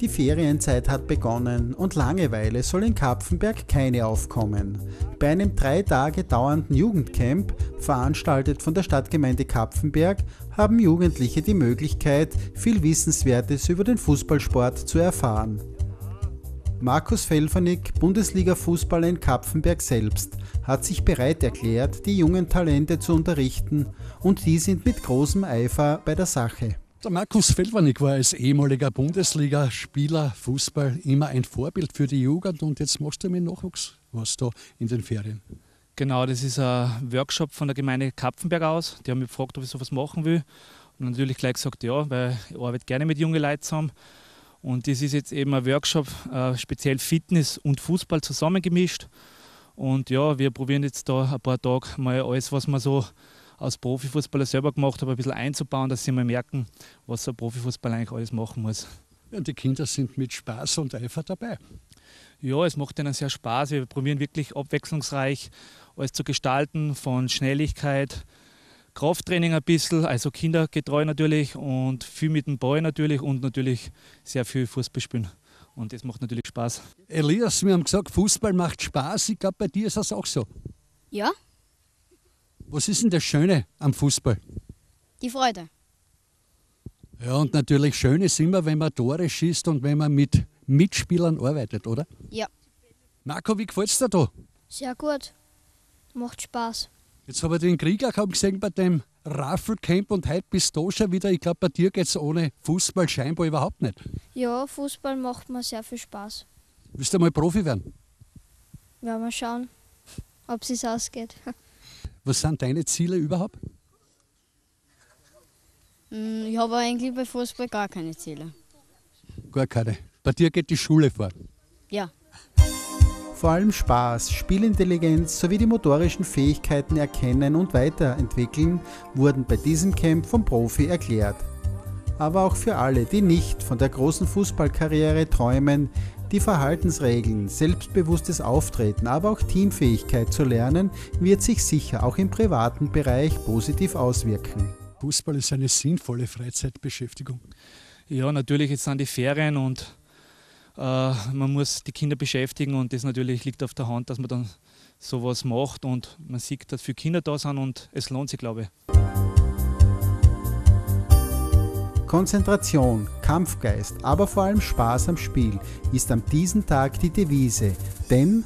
Die Ferienzeit hat begonnen und Langeweile soll in Kapfenberg keine aufkommen. Bei einem drei Tage dauernden Jugendcamp, veranstaltet von der Stadtgemeinde Kapfenberg, haben Jugendliche die Möglichkeit, viel Wissenswertes über den Fußballsport zu erfahren. Markus Felfernick, Bundesliga-Fußballer in Kapfenberg selbst, hat sich bereit erklärt, die jungen Talente zu unterrichten und die sind mit großem Eifer bei der Sache. Der Markus Feldwanig war als ehemaliger Bundesligaspieler Fußball immer ein Vorbild für die Jugend und jetzt machst du mit Nachwuchs was da in den Ferien. Genau, das ist ein Workshop von der Gemeinde Kapfenberg aus. Die haben mich gefragt, ob ich sowas machen will. Und natürlich gleich gesagt, ja, weil ich arbeite gerne mit jungen Leuten zusammen. Und das ist jetzt eben ein Workshop, äh, speziell Fitness und Fußball zusammengemischt. Und ja, wir probieren jetzt da ein paar Tage mal alles, was wir so als Profifußballer selber gemacht habe, ein bisschen einzubauen, dass sie mal merken, was ein Profifußballer eigentlich alles machen muss. Und die Kinder sind mit Spaß und Eifer dabei. Ja, es macht ihnen sehr Spaß. Wir probieren wirklich abwechslungsreich alles zu gestalten, von Schnelligkeit, Krafttraining ein bisschen, also kindergetreu natürlich und viel mit dem Ball natürlich und natürlich sehr viel Fußball spielen. Und das macht natürlich Spaß. Elias, wir haben gesagt, Fußball macht Spaß. Ich glaube, bei dir ist das auch so. Ja, Was ist denn das Schöne am Fußball? die Freude. Ja, und natürlich schön ist immer, wenn man Tore schießt und wenn man mit Mitspielern arbeitet, oder? Ja. Marco, wie gefällt es dir da? Sehr gut. Macht Spaß. Jetzt habe ich den Krieger kaum gesehen bei dem Raffelcamp und heute bist du schon wieder. Ich glaube, bei dir geht es ohne Fußball scheinbar überhaupt nicht. Ja, Fußball macht mir sehr viel Spaß. Willst du mal Profi werden? Werden wir schauen, ob es ausgeht. Was sind deine Ziele überhaupt? Mm, Ich habe eigentlich bei Fußball gar keine Ziele. Gar keine. Bei dir geht die Schule vor. Ja. Vor allem Spaß, Spielintelligenz sowie die motorischen Fähigkeiten erkennen und weiterentwickeln wurden bei diesem Camp vom Profi erklärt. Aber auch für alle, die nicht von der großen Fußballkarriere träumen, die Verhaltensregeln, selbstbewusstes Auftreten, aber auch Teamfähigkeit zu lernen, wird sich sicher auch im privaten Bereich positiv auswirken. Fußball ist eine sinnvolle Freizeitbeschäftigung. Ja, natürlich, jetzt sind die Ferien und äh, man muss die Kinder beschäftigen und das natürlich liegt auf der Hand, dass man dann sowas macht und man sieht, dass viele Kinder da sind und es lohnt sich, glaube ich. Konzentration, Kampfgeist, aber vor allem Spaß am Spiel ist an diesem Tag die Devise, denn